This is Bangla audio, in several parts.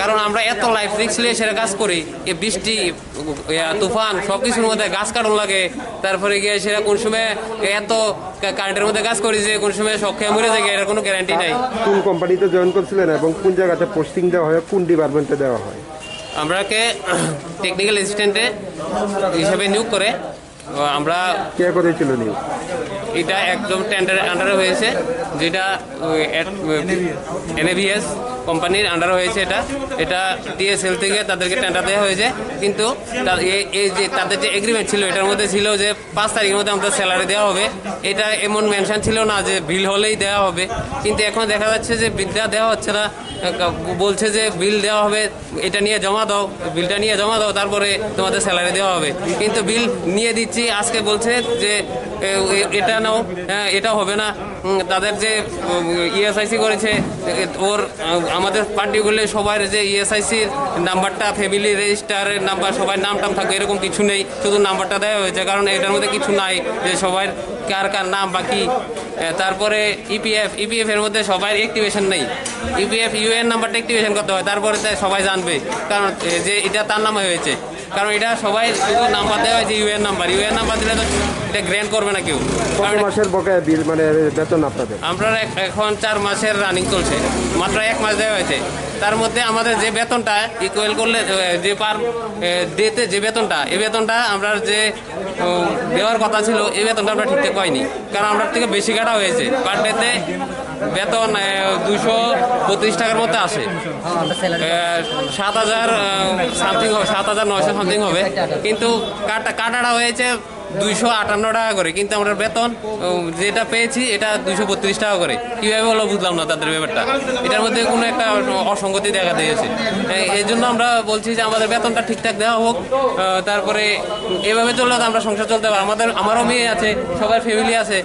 কারণ আমরা এত লাইফ রিক্স নিয়ে সেটা কাজ করি। এ বৃষ্টি তুফান সব কিছুর মধ্যে গাছ কাটন লাগে। তারপরে গিয়ে সেটা কোন সময় এত কারেন্টের মধ্যে কাজ করি যে কোন সময় খেয়ে মরে যায় এটার কোনো গ্যারান্টি নাই। কোন কোম্পানিতে জয়েন করছিলেন এবং কোন জায়গাতে পোস্টিং দেওয়া হয় কোন ডিপার্টমেন্টে দেওয়া হয়? আমরাকে টেকনিক্যাল অ্যাসিস্ট্যান্টে হিসাবে নিয়োগ করে আমরা কে করেছিল নিয়োগ? এটা একদম টেন্ডারের আন্ডারে হয়েছে যেটা এনএভিএস কোম্পানির আন্ডারে হয়েছে এটা। এটা টিএসএল থেকে তাদেরকে টেন্ডার দেওয়া হয়েছে। কিন্তু এই যে তাদের যে এগ্রিমেন্ট ছিল এটার মধ্যে ছিল যে পাঁচ তারিখের মধ্যে আমাদের স্যালারি দেওয়া হবে। এটা এমন মেনশন ছিল না যে বিল হলেই দেওয়া হবে। কিন্তু এখন দেখা যাচ্ছে যে বিলটা দেওয়া হচ্ছে না। বলছে যে বিল দেওয়া হবে এটা নিয়ে জমা দাও বিলটা নিয়ে জমা দাও তারপরে তোমাদের স্যালারি দেওয়া হবে। কিন্তু বিল নিয়ে দিচ্ছি আজকে বলছে যে এটা নাও হ্যাঁ এটা হবে না। তাদের যে ইএসআইসি করেছে এ, ওর আমাদের পার্টিগুলো সবার যে ইএসআইসির নাম্বারটা ফ্যামিলি রেজিস্টারের নাম্বার সবার নাম টাম থাকবে এরকম কিছু নেই। শুধু নাম্বারটা দেওয়া হয়েছে, কারণ এটার মধ্যে কিছু নাই যে সবার কার কার নাম বাকি? তারপরে E ইপিএফ ইপিএফ এর মধ্যে সবাই অ্যাক্টিভেশন নেই। E ইপিএফ ইউএন নাম্বারটা অ্যাক্টিভেশন করতে হয় তারপরে তো সবাই জানবে। কারণ যে এটা তার নামে হয়েছে। কারণ এটা সবাই শুধু নাম্বার দেওয়া হয়েছে ইউএন নাম্বার ইউএন নাম্বার দিলে তো এটা গ্র্যান্ড করবে না কেউ। মাসের বকেয়া বিল মানে বেতন আপনাদের? আমরা এখন চার মাসের রানিং চলছে। মাত্র এক মাস দেওয়া হয়েছে। তার মধ্যে আমাদের যে বেতনটা ইকুয়াল করলে যে পার ডেতে যে বেতনটা এই বেতনটা আমরা যে দেওয়ার কথা ছিল এই বেতনটা আমরা ঠিকঠাক পাইনি। কারণ আমরা থেকে বেশি কাটা হয়েছে। পার ডেতে বেতন দুশো বত্রিশ টাকার মধ্যে আসে। সাত হাজার সামথিং হবে, সাত হাজার নয়শো সামথিং হবে। কিন্তু কাটা, কাটাটা হয়েছে দুইশো আটান্ন টাকা করে, কিন্তু আমরা বেতন যেটা পেয়েছি, এটা দুইশো বত্রিশ টাকা করে। কীভাবে হলো বুঝলাম না তাদের ব্যাপারটা। এটার মধ্যে কোনো একটা অসঙ্গতি দেখা দিয়েছে। এই- জন্য আমরা বলছি যে আমাদের বেতনটা ঠিকঠাক দেওয়া হোক তারপরে এভাবে চললে তো আমরা সংসার চলতে পারব। আমাদের, আমারও মেয়ে আছে, সবার ফ্যামিলি আছে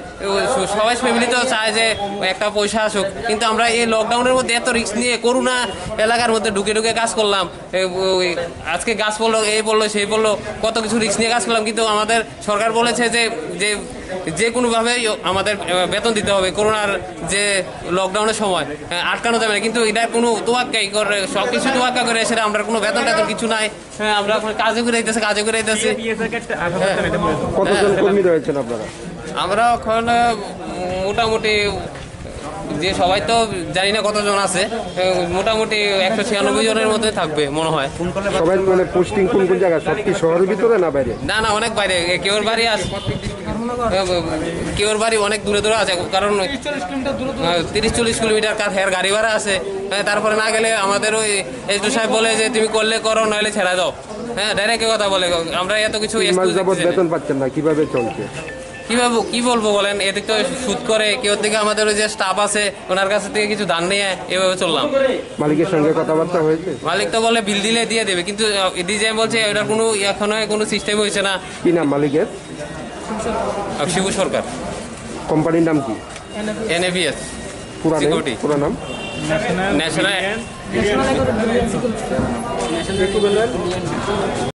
সবাই ফ্যামিলি তো চায় যে একটা পয়সা আসুক। কিন্তু আমরা এই লকডাউনের মধ্যে এত রিস্ক নিয়ে করোনা এলাকার মধ্যে ঢুকে ঢুকে কাজ করলাম। আজকে গাছ পড়ল, এই পড়ল, সেই পড়ল, কত কিছু রিস্ক নিয়ে কাজ করলাম। কিন্তু আমাদের সরকার বলেছে যে যে যে কোনোভাবে আমাদের বেতন দিতে হবে। করোনার যে লকডাউনের সময় আটকানো যাবে না। কিন্তু এটা কোনো তোয়াক্কাই করে সব কিছু তোয়াক্কা করে সেটা আমরা কোনো বেতন টেতন কিছু নাই। হ্যাঁ আমরা কাজে করে দিতেছি কাজে করে দিতেছি কতজন কর্মী রয়েছেন আপনারা? আমরা এখন মোটামুটি যে সবাই তো জানি না কতজন আছে মোটামুটি একশো ছিয়ানব্বই জনের মধ্যে থাকবে মনে হয়। সবাই মানে পোস্টিং কোন কোন জায়গায়? সব কি শহরের ভিতরে না বাইরে? না না অনেক বাইরে। কেউর বাড়ি আছে কেউর বাড়ি অনেক দূরে দূরে আছে কারণ তিরিশ চল্লিশ কিলোমিটার কার হের গাড়ি ভাড়া আছে। তারপরে না গেলে আমাদের ওই এসডি সাহেব বলে যে তুমি করলে করো নইলে ছেড়া দাও। হ্যাঁ ডাইরেক্ট কথা বলে। আমরা এত কিছু। বেতন পাচ্ছেন না কীভাবে চলছে? কীভাবে কি বলব বলেন? এদিক তো সুদ করে কেউ থেকে আমাদের ওই যে স্টাফ আছে ওনার কাছ থেকে কিছু দান নিয়ে এভাবে চললাম। মালিকের সঙ্গে কথাবার্তা হয়েছে? মালিক তো বলে বিল দিলে দিয়ে দেবে কিন্তু ডিজাইন বলছে এটার কোনো এখনও কোনো সিস্টেম হয়েছে না। কি নাম মালিকের? শিবু সরকার। কোম্পানির নাম কি? এনএবিএস পুরা নাম Security. পুরা নাম? ন্যাশনাল